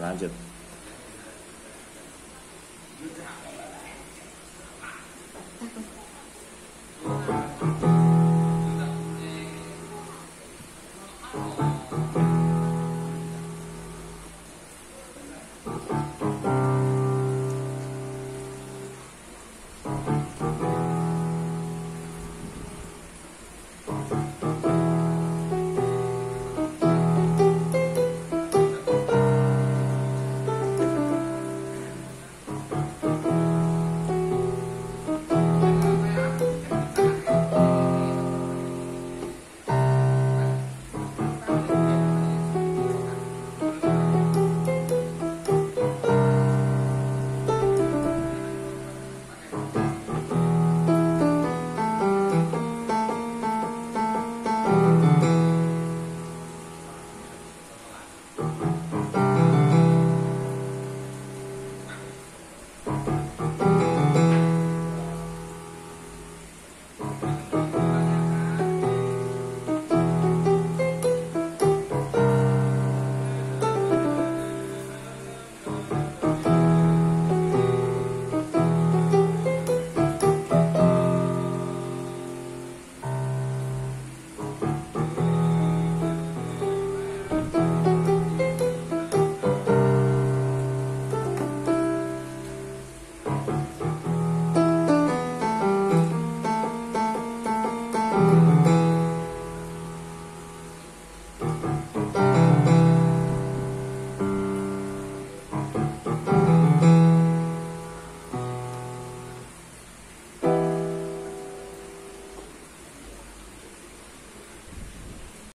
拦着。Thank you.